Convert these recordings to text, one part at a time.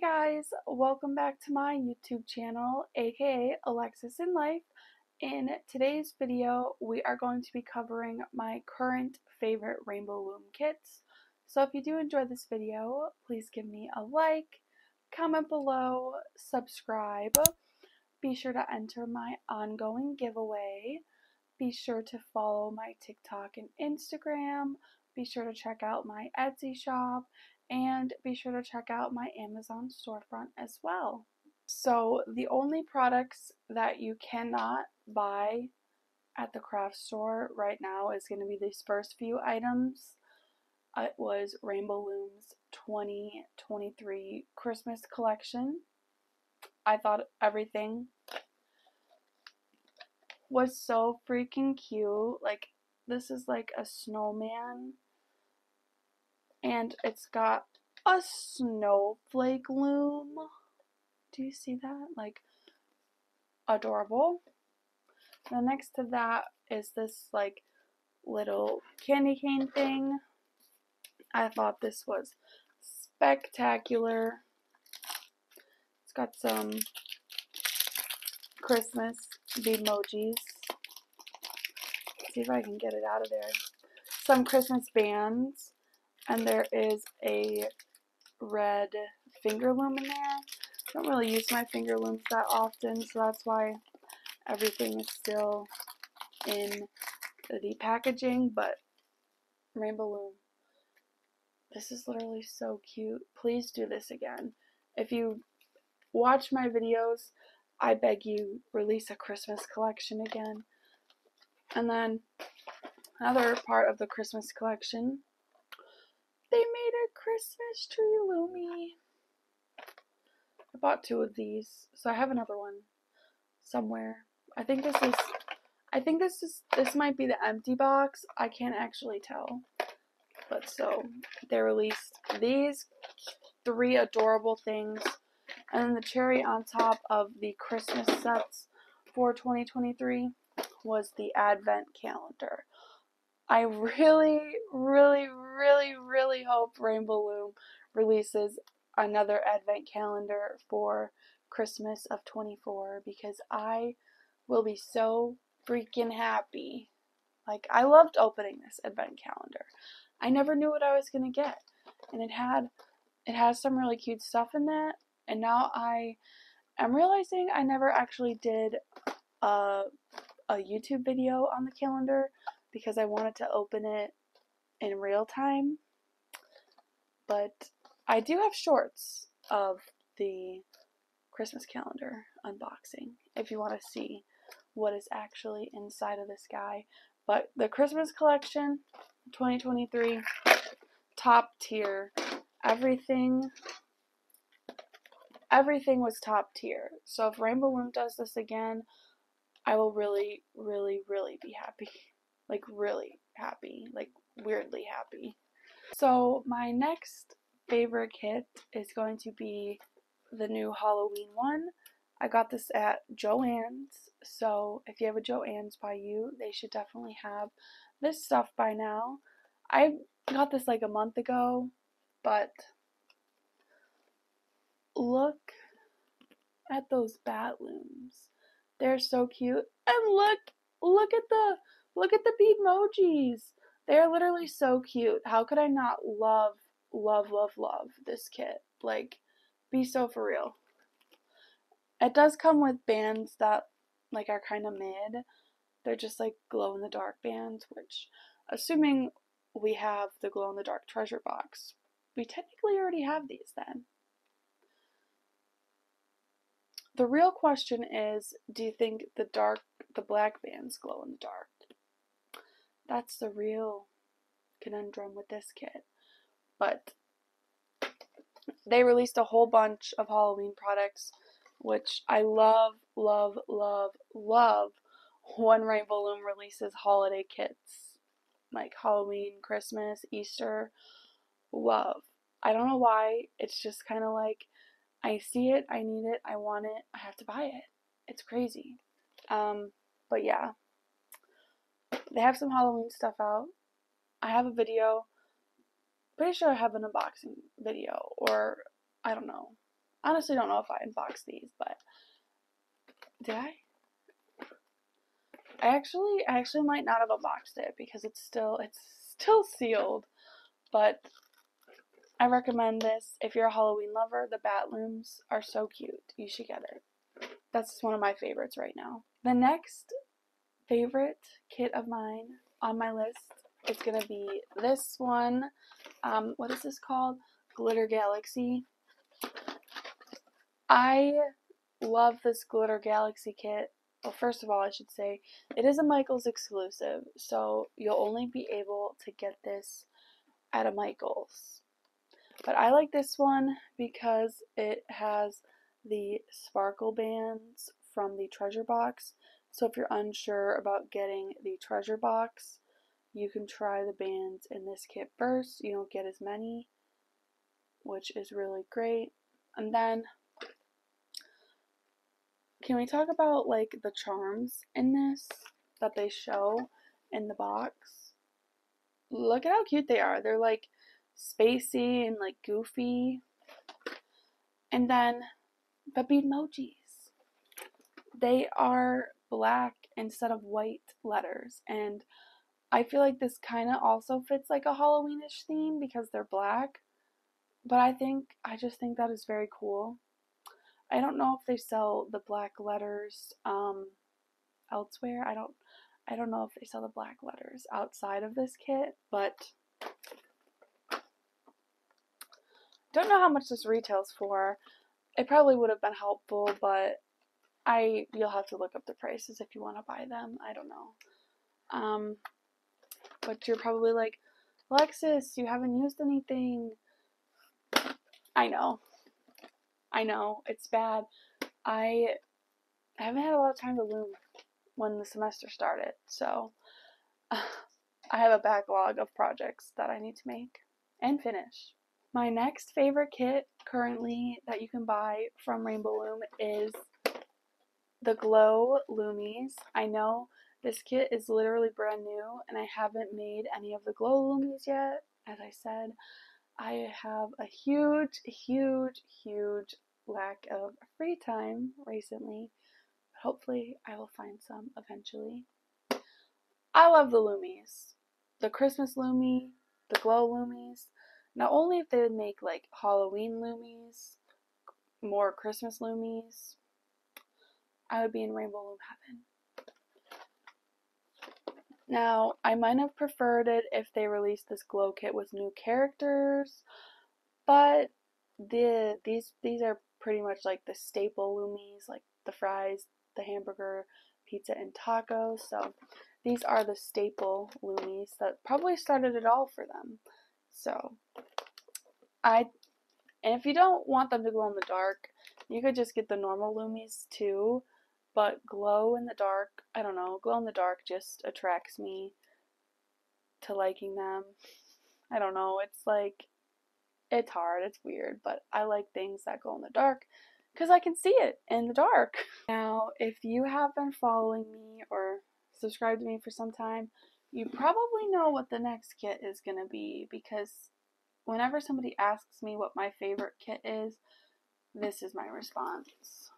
guys, welcome back to my YouTube channel, aka Alexis in Life. In today's video, we are going to be covering my current favorite Rainbow Loom kits. So if you do enjoy this video, please give me a like, comment below, subscribe. Be sure to enter my ongoing giveaway. Be sure to follow my TikTok and Instagram. Be sure to check out my Etsy shop and be sure to check out my Amazon storefront as well. So, the only products that you cannot buy at the craft store right now is going to be these first few items. It was Rainbow Looms 2023 Christmas collection. I thought everything was so freaking cute. Like, this is like a snowman and it's got a snowflake loom. Do you see that? Like, adorable. The next to that is this, like, little candy cane thing. I thought this was spectacular. It's got some Christmas emojis. See if I can get it out of there. Some Christmas bands and there is a red finger loom in there. I don't really use my finger looms that often, so that's why everything is still in the packaging, but rainbow loom. This is literally so cute. Please do this again. If you watch my videos, I beg you, release a Christmas collection again. And then another part of the Christmas collection they made a Christmas tree loomy. I bought two of these, so I have another one somewhere. I think this is I think this is this might be the empty box. I can't actually tell. But so they released these three adorable things and then the cherry on top of the Christmas sets for 2023 was the advent calendar. I really, really, really, really hope Rainbow Loom releases another advent calendar for Christmas of 24 because I will be so freaking happy. Like, I loved opening this advent calendar. I never knew what I was going to get. And it had it has some really cute stuff in that. And now I am realizing I never actually did a a YouTube video on the calendar because I wanted to open it in real time. But I do have shorts of the Christmas calendar unboxing if you want to see what is actually inside of this guy. But the Christmas collection 2023 top tier. Everything everything was top tier. So if Rainbow Loom does this again, I will really really really be happy like really happy, like weirdly happy. So my next favorite kit is going to be the new Halloween one. I got this at Joann's, so if you have a Joann's by you, they should definitely have this stuff by now. I got this like a month ago, but look at those bat looms. They're so cute. And look, look at the Look at the bead emojis. They're literally so cute. How could I not love, love, love, love this kit? Like, be so for real. It does come with bands that, like, are kind of mid. They're just, like, glow-in-the-dark bands, which, assuming we have the glow-in-the-dark treasure box, we technically already have these then. The real question is, do you think the dark, the black bands glow in the dark? That's the real conundrum with this kit. But they released a whole bunch of Halloween products, which I love, love, love, love when Rainbow Loom releases holiday kits. Like Halloween, Christmas, Easter. Love. I don't know why. It's just kind of like I see it, I need it, I want it, I have to buy it. It's crazy. Um, but yeah, they have some Halloween stuff out. I have a video. Pretty sure I have an unboxing video, or I don't know. honestly don't know if I unboxed these, but did I? I actually I actually might not have unboxed it because it's still it's still sealed. But I recommend this if you're a Halloween lover. The bat looms are so cute. You should get it. That's one of my favorites right now. The next favorite kit of mine on my list is gonna be this one. Um, what is this called? Glitter Galaxy. I love this Glitter Galaxy kit. Well, first of all, I should say it is a Michaels exclusive, so you'll only be able to get this at a Michaels. But I like this one because it has the sparkle bands from the treasure box. So if you're unsure about getting the treasure box, you can try the bands in this kit first. You don't get as many, which is really great. And then can we talk about like the charms in this that they show in the box? Look at how cute they are. They're like spacey and like goofy. And then the emojis. They are black instead of white letters. And I feel like this kind of also fits like a Halloweenish theme because they're black. But I think, I just think that is very cool. I don't know if they sell the black letters um, elsewhere. I don't I don't know if they sell the black letters outside of this kit, but don't know how much this retails for. It probably would have been helpful, but I you'll have to look up the prices if you want to buy them. I don't know. Um, but you're probably like, Alexis, you haven't used anything. I know. I know it's bad. I haven't had a lot of time to loom when the semester started, so I have a backlog of projects that I need to make and finish. My next favorite kit currently that you can buy from Rainbow Loom is the Glow Loomies. I know this kit is literally brand new and I haven't made any of the Glow Loomies yet. As I said, I have a huge, huge, huge lack of free time recently. Hopefully, I will find some eventually. I love the Loomies. The Christmas Loomie, the Glow Loomies. Not only if they would make like Halloween Loomies, more Christmas Loomies, I would be in Rainbow Loom heaven. Now, I might have preferred it if they released this glow kit with new characters, but the these these are pretty much like the staple loomies, like the fries, the hamburger, pizza, and tacos. So these are the staple loomies that probably started it all for them. So I and if you don't want them to glow in the dark, you could just get the normal loomies too. But glow in the dark, I don't know, glow in the dark just attracts me to liking them. I don't know, it's like, it's hard, it's weird, but I like things that glow in the dark because I can see it in the dark. Now, if you have been following me or subscribed to me for some time, you probably know what the next kit is going to be because whenever somebody asks me what my favorite kit is, this is my response.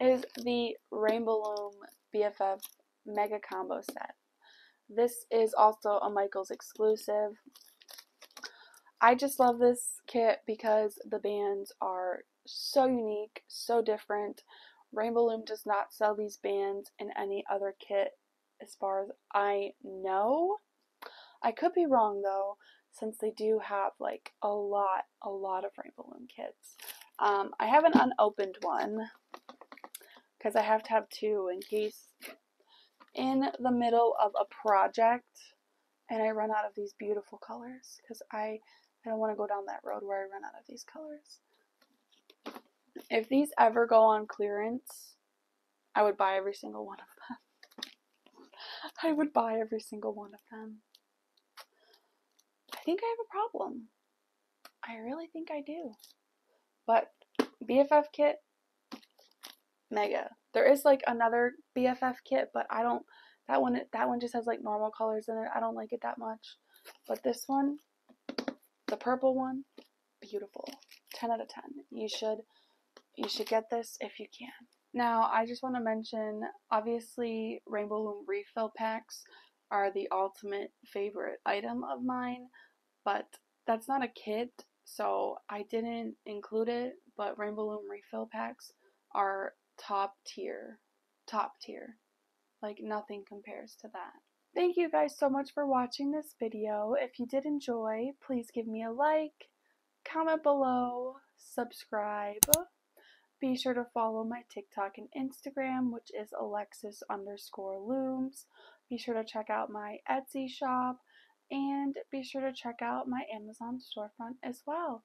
Is the Rainbow Loom BFF Mega Combo Set. This is also a Michaels exclusive. I just love this kit because the bands are so unique, so different. Rainbow Loom does not sell these bands in any other kit as far as I know. I could be wrong though, since they do have like a lot, a lot of Rainbow Loom kits. Um, I have an unopened one because I have to have two in case in the middle of a project and I run out of these beautiful colors because I, I don't want to go down that road where I run out of these colors. If these ever go on clearance, I would buy every single one of them. I would buy every single one of them. I think I have a problem. I really think I do. But BFF kit, mega. There is like another BFF kit, but I don't. That one that one just has like normal colors in it. I don't like it that much. But this one, the purple one, beautiful. 10 out of 10. You should you should get this if you can. Now, I just want to mention obviously Rainbow Loom refill packs are the ultimate favorite item of mine, but that's not a kit, so I didn't include it, but Rainbow Loom refill packs are top tier. Top tier. Like nothing compares to that. Thank you guys so much for watching this video. If you did enjoy, please give me a like, comment below, subscribe. Be sure to follow my TikTok and Instagram, which is Alexis underscore looms. Be sure to check out my Etsy shop and be sure to check out my Amazon storefront as well.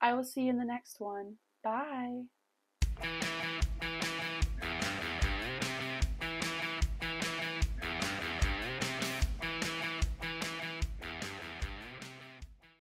I will see you in the next one. Bye.